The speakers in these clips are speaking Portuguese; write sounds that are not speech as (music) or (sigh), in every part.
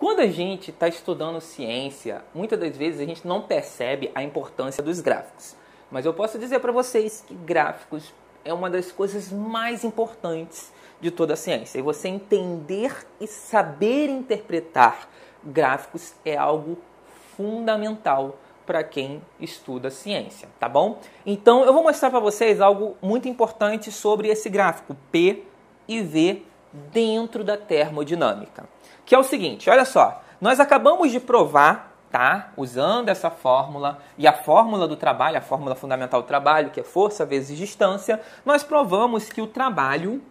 Quando a gente está estudando ciência, muitas das vezes a gente não percebe a importância dos gráficos. Mas eu posso dizer para vocês que gráficos é uma das coisas mais importantes de toda a ciência. E você entender e saber interpretar gráficos é algo fundamental para quem estuda ciência, tá bom? Então eu vou mostrar para vocês algo muito importante sobre esse gráfico P e V dentro da termodinâmica, que é o seguinte, olha só, nós acabamos de provar, tá? Usando essa fórmula e a fórmula do trabalho, a fórmula fundamental do trabalho, que é força vezes distância, nós provamos que o trabalho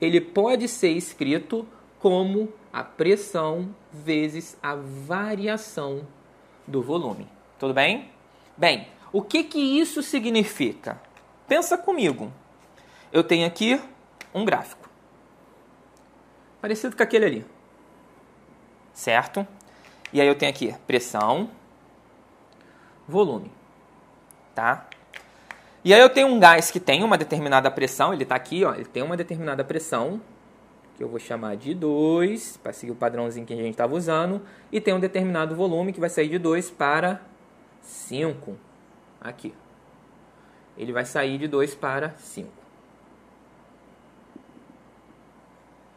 ele pode ser escrito como a pressão vezes a variação do volume. Tudo bem? Bem, o que, que isso significa? Pensa comigo. Eu tenho aqui um gráfico. Parecido com aquele ali. Certo? E aí eu tenho aqui pressão, volume. Tá? E aí eu tenho um gás que tem uma determinada pressão, ele está aqui, ó, ele tem uma determinada pressão, que eu vou chamar de 2, para seguir o padrãozinho que a gente estava usando, e tem um determinado volume que vai sair de 2 para 5 aqui. Ele vai sair de 2 para 5.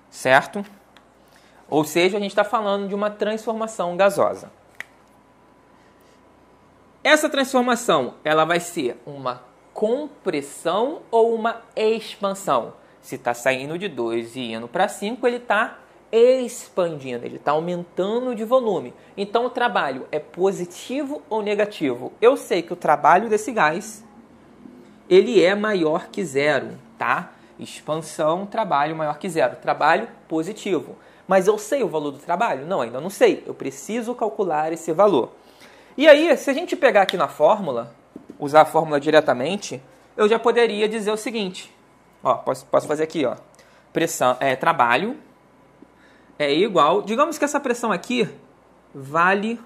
Certo? Ou seja, a gente está falando de uma transformação gasosa. Essa transformação, ela vai ser uma compressão ou uma expansão? Se está saindo de 2 e indo para 5, ele está expandindo, ele está aumentando de volume. Então o trabalho é positivo ou negativo? Eu sei que o trabalho desse gás ele é maior que zero, tá? Expansão, trabalho maior que zero, trabalho positivo. Mas eu sei o valor do trabalho? Não, ainda não sei. Eu preciso calcular esse valor. E aí, se a gente pegar aqui na fórmula, usar a fórmula diretamente, eu já poderia dizer o seguinte. Ó, posso, posso fazer aqui, ó. Pressão, é, trabalho é igual. Digamos que essa pressão aqui vale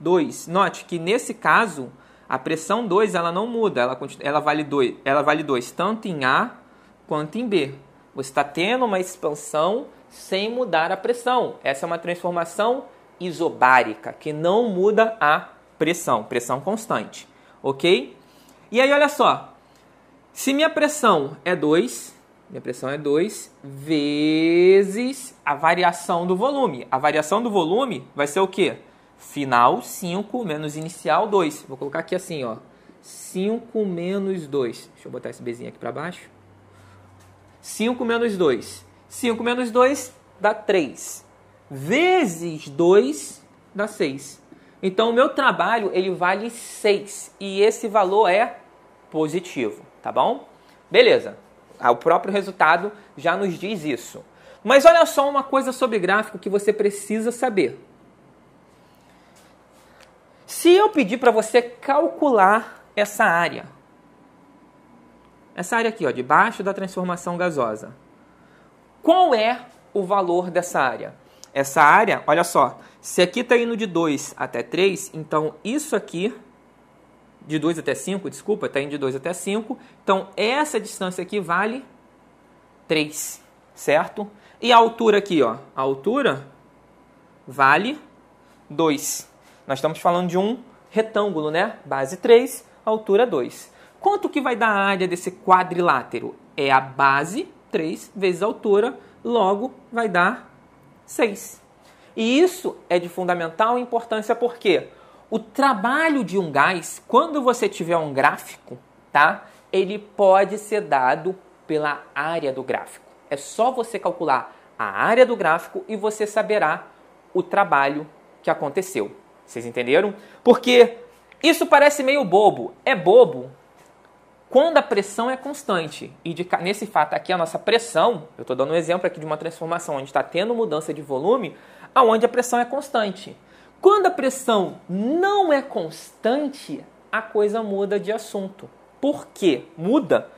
2. Note que nesse caso, a pressão 2 ela não muda, ela, ela vale 2 ela vale 2 tanto em A quanto em B. Você está tendo uma expansão sem mudar a pressão. Essa é uma transformação isobárica, que não muda a pressão, pressão constante. Ok? E aí, olha só. Se minha pressão é 2, minha pressão é 2 vezes a variação do volume. A variação do volume vai ser o quê? Final 5 menos inicial 2. Vou colocar aqui assim, ó. 5 menos 2. Deixa eu botar esse bezinho aqui para baixo. 5 menos 2. 5 menos 2 dá 3. Vezes 2 dá 6. Então, o meu trabalho ele vale 6. E esse valor é positivo, tá bom? Beleza. Ah, o próprio resultado já nos diz isso. Mas olha só uma coisa sobre gráfico que você precisa saber. Se eu pedir para você calcular essa área, essa área aqui, ó, debaixo da transformação gasosa, qual é o valor dessa área? Essa área, olha só, se aqui está indo de 2 até 3, então isso aqui de 2 até 5, desculpa, está indo de 2 até 5. Então, essa distância aqui vale 3, certo? E a altura aqui, ó, a altura vale 2. Nós estamos falando de um retângulo, né? Base 3, altura 2. Quanto que vai dar a área desse quadrilátero? É a base 3 vezes a altura, logo vai dar 6. E isso é de fundamental importância porque o trabalho de um gás, quando você tiver um gráfico, tá? Ele pode ser dado pela área do gráfico. É só você calcular a área do gráfico e você saberá o trabalho que aconteceu. Vocês entenderam? Porque isso parece meio bobo. É bobo quando a pressão é constante. E de, nesse fato aqui, a nossa pressão, eu estou dando um exemplo aqui de uma transformação onde está tendo mudança de volume, aonde a pressão é constante. Quando a pressão não é constante, a coisa muda de assunto. Por quê? Muda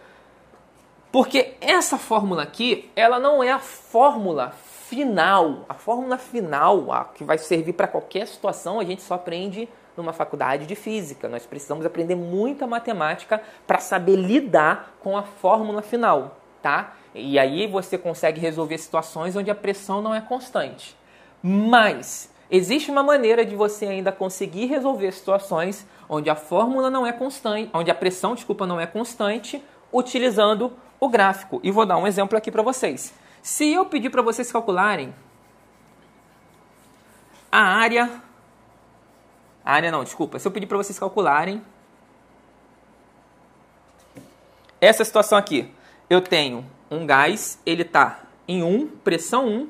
porque essa fórmula aqui, ela não é a fórmula final. A fórmula final, a que vai servir para qualquer situação, a gente só aprende numa faculdade de física. Nós precisamos aprender muita matemática para saber lidar com a fórmula final, tá? E aí você consegue resolver situações onde a pressão não é constante. Mas Existe uma maneira de você ainda conseguir resolver situações onde a fórmula não é constante, onde a pressão, desculpa, não é constante, utilizando o gráfico. E vou dar um exemplo aqui para vocês. Se eu pedir para vocês calcularem a área a área não, desculpa. Se eu pedir para vocês calcularem essa situação aqui, eu tenho um gás, ele está em 1, pressão 1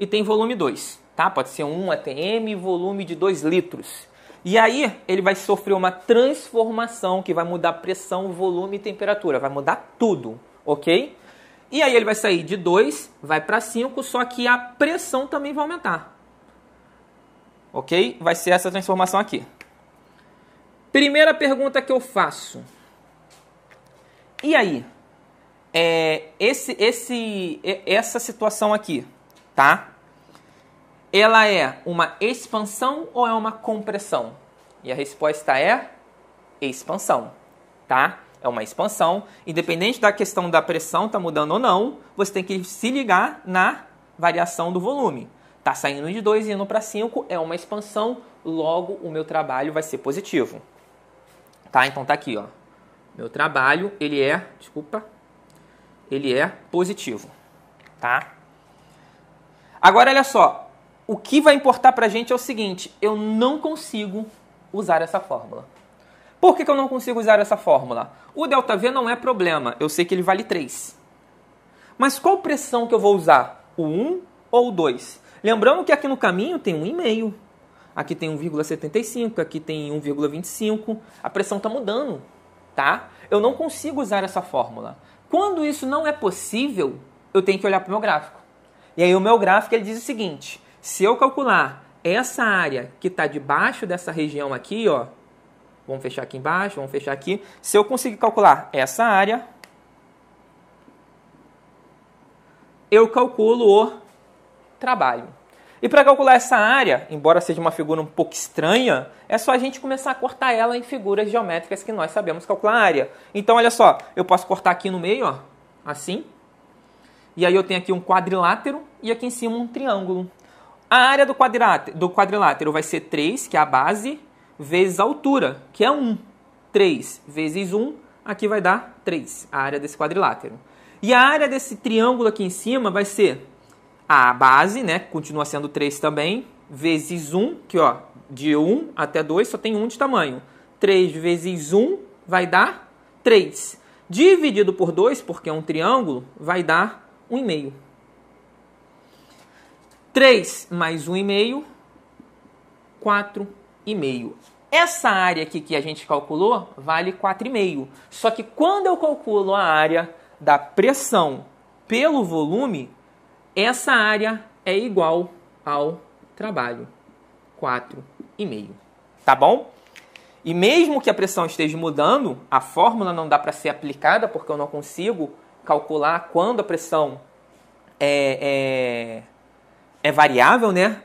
e tem volume 2, tá? Pode ser 1 atm, volume de 2 litros. E aí ele vai sofrer uma transformação que vai mudar pressão, volume e temperatura, vai mudar tudo, ok? E aí ele vai sair de 2, vai para 5, só que a pressão também vai aumentar. Ok? Vai ser essa transformação aqui. Primeira pergunta que eu faço. E aí? É, esse, esse, essa situação aqui, tá? Ela é uma expansão ou é uma compressão? E a resposta é expansão, tá? É uma expansão. Independente da questão da pressão tá mudando ou não, você tem que se ligar na variação do volume. Tá saindo de 2 e indo para 5 é uma expansão, logo o meu trabalho vai ser positivo. Tá? Então tá aqui, ó. Meu trabalho, ele é, desculpa, ele é positivo, tá? Agora olha só, o que vai importar pra gente é o seguinte, eu não consigo usar essa fórmula. Por que, que eu não consigo usar essa fórmula? O ΔV não é problema, eu sei que ele vale 3. Mas qual pressão que eu vou usar? O 1 ou o 2? Lembrando que aqui no caminho tem 1,5, aqui tem 1,75, aqui tem 1,25. A pressão está mudando, tá? Eu não consigo usar essa fórmula. Quando isso não é possível, eu tenho que olhar para o meu gráfico. E aí o meu gráfico ele diz o seguinte: se eu calcular essa área que está debaixo dessa região aqui, ó, vamos fechar aqui embaixo, vamos fechar aqui. Se eu conseguir calcular essa área, eu calculo o trabalho. E para calcular essa área, embora seja uma figura um pouco estranha, é só a gente começar a cortar ela em figuras geométricas que nós sabemos calcular a área. Então, olha só, eu posso cortar aqui no meio, ó, assim. E aí eu tenho aqui um quadrilátero e aqui em cima um triângulo. A área do quadrilátero, do quadrilátero vai ser 3, que é a base, vezes a altura, que é 1. 3 vezes 1, aqui vai dar 3, a área desse quadrilátero. E a área desse triângulo aqui em cima vai ser a base, né, continua sendo 3 também, vezes 1, que ó, de 1 até 2 só tem 1 de tamanho. 3 vezes 1 vai dar 3. Dividido por 2, porque é um triângulo, vai dar 1,5. 3 mais 1,5, 4,5. Essa área aqui que a gente calculou vale 4,5. Só que quando eu calculo a área da pressão pelo volume, essa área é igual ao trabalho, 4,5. Tá bom? E mesmo que a pressão esteja mudando, a fórmula não dá para ser aplicada porque eu não consigo calcular quando a pressão é, é, é variável, né?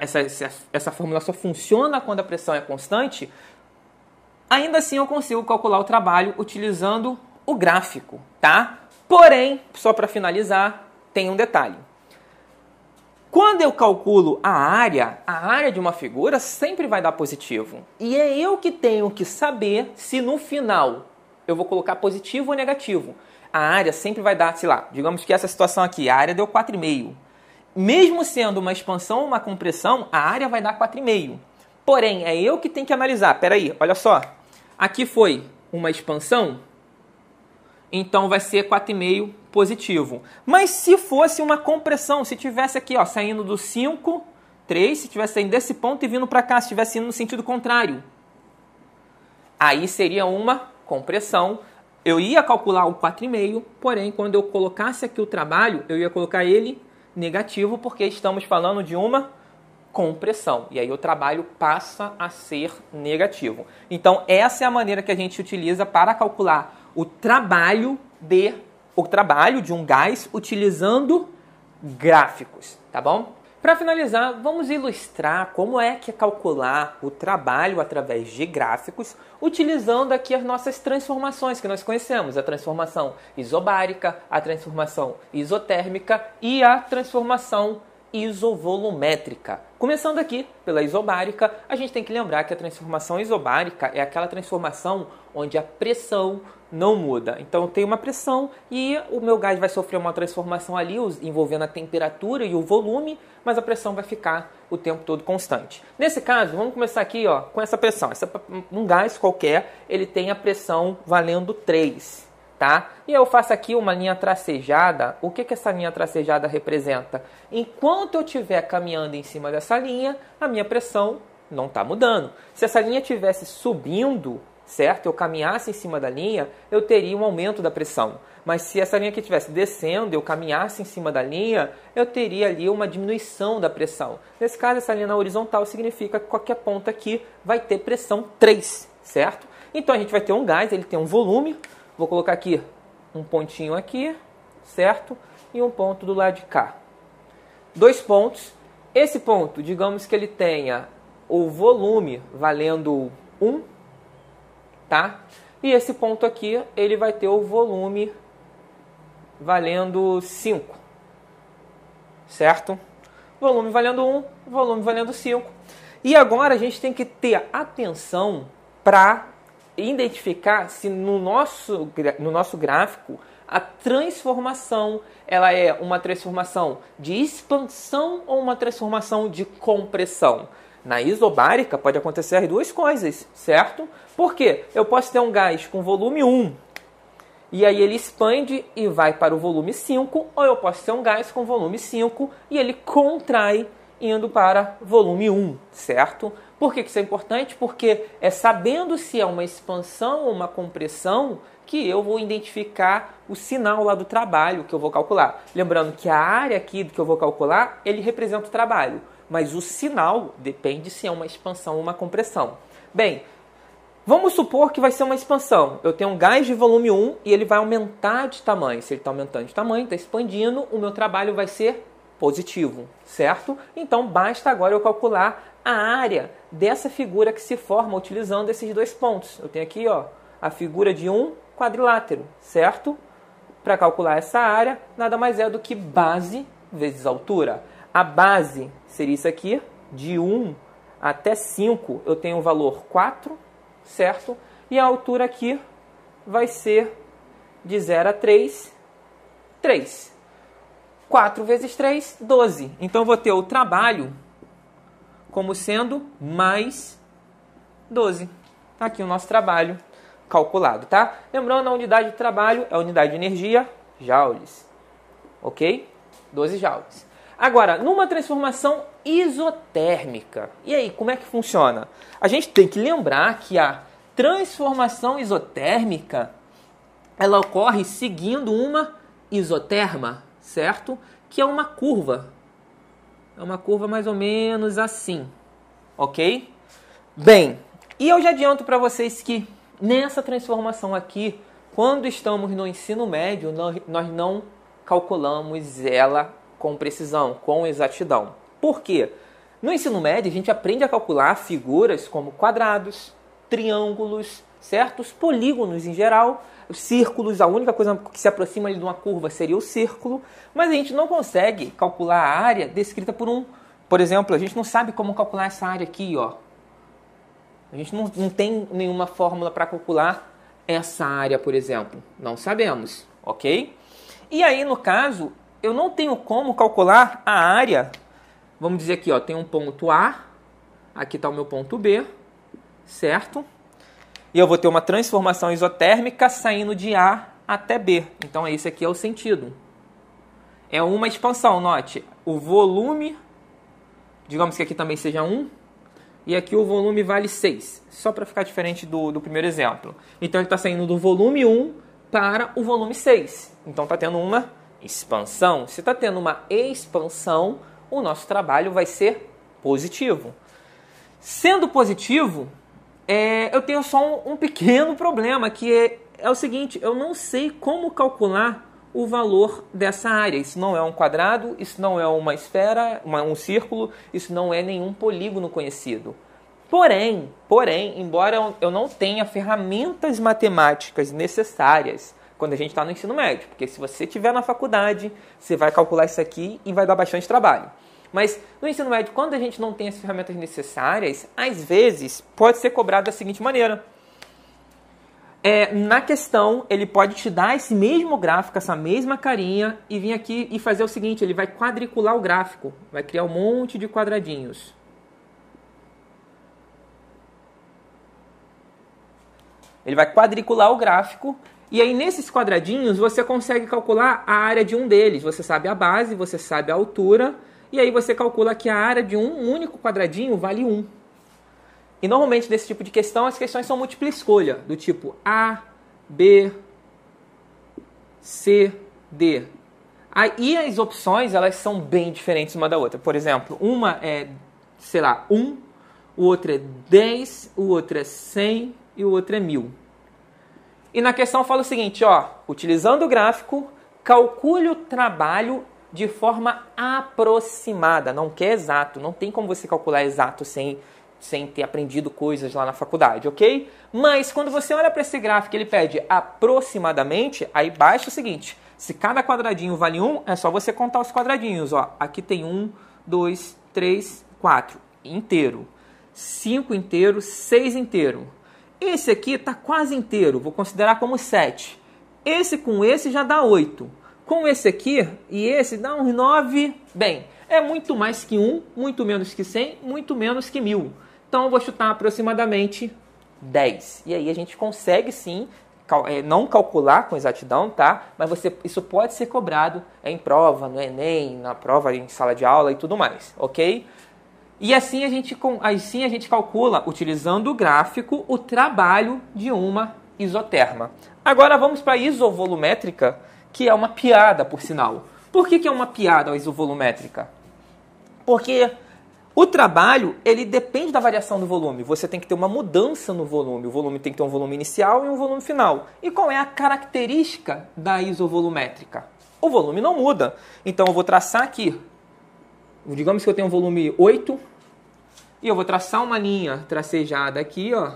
Essa, essa, essa fórmula só funciona quando a pressão é constante. Ainda assim eu consigo calcular o trabalho utilizando o gráfico, tá? Porém, só para finalizar, tem um detalhe. Quando eu calculo a área, a área de uma figura sempre vai dar positivo. E é eu que tenho que saber se no final eu vou colocar positivo ou negativo. A área sempre vai dar, sei lá, digamos que essa situação aqui, a área deu 4,5. Mesmo sendo uma expansão ou uma compressão, a área vai dar 4,5. Porém, é eu que tenho que analisar. Peraí, olha só. Aqui foi uma expansão, então vai ser 4,5 positivo. Mas se fosse uma compressão, se tivesse aqui, ó, saindo do 5, 3, se tivesse saindo desse ponto e vindo para cá, se tivesse indo no sentido contrário, aí seria uma compressão. Eu ia calcular o 4,5, porém, quando eu colocasse aqui o trabalho, eu ia colocar ele negativo, porque estamos falando de uma compressão. E aí o trabalho passa a ser negativo. Então, essa é a maneira que a gente utiliza para calcular o trabalho de o trabalho de um gás utilizando gráficos, tá bom? Para finalizar, vamos ilustrar como é que é calcular o trabalho através de gráficos, utilizando aqui as nossas transformações que nós conhecemos, a transformação isobárica, a transformação isotérmica e a transformação isovolumétrica. Começando aqui pela isobárica, a gente tem que lembrar que a transformação isobárica é aquela transformação onde a pressão não muda. Então tem uma pressão e o meu gás vai sofrer uma transformação ali envolvendo a temperatura e o volume, mas a pressão vai ficar o tempo todo constante. Nesse caso, vamos começar aqui ó, com essa pressão. Essa, um gás qualquer, ele tem a pressão valendo 3 tá? E eu faço aqui uma linha tracejada. O que, que essa linha tracejada representa? Enquanto eu estiver caminhando em cima dessa linha, a minha pressão não está mudando. Se essa linha estivesse subindo, certo? Eu caminhasse em cima da linha, eu teria um aumento da pressão. Mas se essa linha aqui estivesse descendo, eu caminhasse em cima da linha, eu teria ali uma diminuição da pressão. Nesse caso, essa linha na horizontal significa que qualquer ponto aqui vai ter pressão 3, certo? Então a gente vai ter um gás, ele tem um volume, Vou colocar aqui um pontinho aqui, certo? E um ponto do lado de cá. Dois pontos. Esse ponto, digamos que ele tenha o volume valendo 1, tá? E esse ponto aqui, ele vai ter o volume valendo 5, certo? Volume valendo 1, volume valendo 5. E agora a gente tem que ter atenção para identificar se no nosso, no nosso gráfico a transformação ela é uma transformação de expansão ou uma transformação de compressão. Na isobárica pode acontecer as duas coisas, certo? Porque eu posso ter um gás com volume 1 e aí ele expande e vai para o volume 5, ou eu posso ter um gás com volume 5 e ele contrai indo para volume 1, certo? Por que isso é importante? Porque é sabendo se é uma expansão ou uma compressão que eu vou identificar o sinal lá do trabalho que eu vou calcular. Lembrando que a área aqui que eu vou calcular, ele representa o trabalho, mas o sinal depende se é uma expansão ou uma compressão. Bem, vamos supor que vai ser uma expansão. Eu tenho um gás de volume 1 e ele vai aumentar de tamanho. Se ele está aumentando de tamanho, está expandindo, o meu trabalho vai ser positivo, certo? Então basta agora eu calcular a área dessa figura que se forma utilizando esses dois pontos. Eu tenho aqui ó, a figura de um quadrilátero, certo? Para calcular essa área, nada mais é do que base vezes altura. A base seria isso aqui, de 1 até 5 eu tenho o valor 4, certo? E a altura aqui vai ser de 0 a 3, 3. 4 vezes 3, 12. Então vou ter o trabalho como sendo mais 12. Tá aqui o nosso trabalho calculado, tá? Lembrando, a unidade de trabalho é a unidade de energia, joules. Ok? 12 joules. Agora, numa transformação isotérmica, e aí, como é que funciona? A gente tem que lembrar que a transformação isotérmica ela ocorre seguindo uma isoterma, certo? Que é uma curva é uma curva mais ou menos assim, ok? Bem, e eu já adianto para vocês que nessa transformação aqui, quando estamos no ensino médio, nós não calculamos ela com precisão, com exatidão. Por quê? No ensino médio, a gente aprende a calcular figuras como quadrados, triângulos, certos polígonos em geral, os círculos, a única coisa que se aproxima de uma curva seria o círculo, mas a gente não consegue calcular a área descrita por um. Por exemplo, a gente não sabe como calcular essa área aqui, ó. A gente não, não tem nenhuma fórmula para calcular essa área, por exemplo. Não sabemos, ok? E aí, no caso, eu não tenho como calcular a área. Vamos dizer aqui, ó, tem um ponto A, aqui está o meu ponto B, certo? E eu vou ter uma transformação isotérmica saindo de A até B. Então esse aqui é o sentido. É uma expansão, note. O volume, digamos que aqui também seja 1, e aqui o volume vale 6, só para ficar diferente do, do primeiro exemplo. Então ele está saindo do volume 1 para o volume 6. Então está tendo uma expansão. Se está tendo uma expansão, o nosso trabalho vai ser positivo. Sendo positivo, é, eu tenho só um, um pequeno (laughs) problema, que é, é o seguinte, eu não sei como calcular o valor dessa área. Isso não é um quadrado, isso não é uma esfera, uma, um círculo, isso não é nenhum polígono conhecido. Porém, porém, embora eu não tenha ferramentas matemáticas necessárias quando a gente está no ensino médio, porque se você estiver na faculdade, você vai calcular isso aqui e vai dar bastante trabalho. Mas no ensino médio, quando a gente não tem as ferramentas necessárias, às vezes pode ser cobrado da seguinte maneira. É, na questão, ele pode te dar esse mesmo gráfico, essa mesma carinha, e vir aqui e fazer o seguinte: ele vai quadricular o gráfico, vai criar um monte de quadradinhos. Ele vai quadricular o gráfico e aí nesses quadradinhos você consegue calcular a área de um deles. Você sabe a base, você sabe a altura e aí você calcula que a área de um único quadradinho vale 1. E normalmente nesse tipo de questão as questões são múltipla escolha, do tipo A, B, C, D. Aí as opções elas são bem diferentes uma da outra. Por exemplo, uma é, sei lá, 1, o outro é 10, o outro é 100 e o outro é 1000. E na questão fala o seguinte, ó, utilizando o gráfico, calcule o trabalho de forma aproximada, não quer exato, não tem como você calcular exato sem, sem ter aprendido coisas lá na faculdade, ok? Mas quando você olha para esse gráfico ele pede aproximadamente, aí baixa o seguinte, se cada quadradinho vale 1, é só você contar os quadradinhos, ó, aqui tem 1, 2, 3, 4, inteiro, 5 inteiro, 6 inteiro, esse aqui está quase inteiro, vou considerar como 7. Esse com esse já dá 8. Com esse aqui e esse dá uns 9. Bem, é muito mais que 1, muito menos que 100, muito menos que 1000. Então eu vou chutar aproximadamente 10. E aí a gente consegue sim é, não calcular com exatidão, tá? Mas você, isso pode ser cobrado em prova, no Enem, na prova em sala de aula e tudo mais, ok? E assim a gente, assim a gente calcula, utilizando o gráfico, o trabalho de uma isoterma. Agora vamos para a isovolumétrica, que é uma piada, por sinal. Por que, que é uma piada a isovolumétrica? Porque o trabalho, ele depende da variação do volume. Você tem que ter uma mudança no volume. O volume tem que ter um volume inicial e um volume final. E qual é a característica da isovolumétrica? O volume não muda. Então eu vou traçar aqui. Digamos que eu tenho um volume 8 e eu vou traçar uma linha tracejada aqui, ó,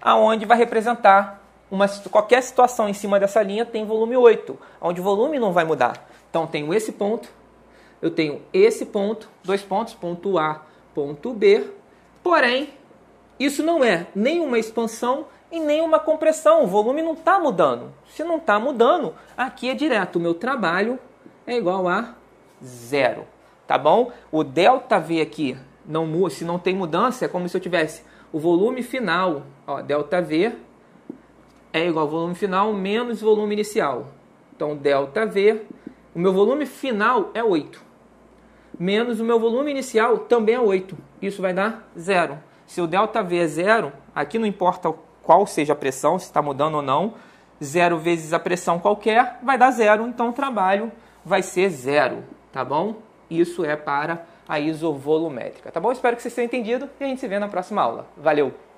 aonde vai representar uma, qualquer situação em cima dessa linha tem volume 8, onde o volume não vai mudar. Então, tenho esse ponto, eu tenho esse ponto, dois pontos, ponto A, ponto B, porém, isso não é nenhuma expansão e nenhuma compressão, o volume não está mudando. Se não está mudando, aqui é direto, o meu trabalho é igual a zero, tá bom? O ΔV aqui não se não tem mudança, é como se eu tivesse o volume final, ó, ΔV é igual ao volume final menos volume inicial. Então, ΔV, o meu volume final é 8. Menos o meu volume inicial também é 8. Isso vai dar zero. Se o ΔV é zero, aqui não importa qual seja a pressão, se está mudando ou não, zero vezes a pressão qualquer vai dar zero, então o trabalho vai ser zero, tá bom? Isso é para a isovolumétrica, tá bom? Espero que vocês tenham entendido e a gente se vê na próxima aula. Valeu!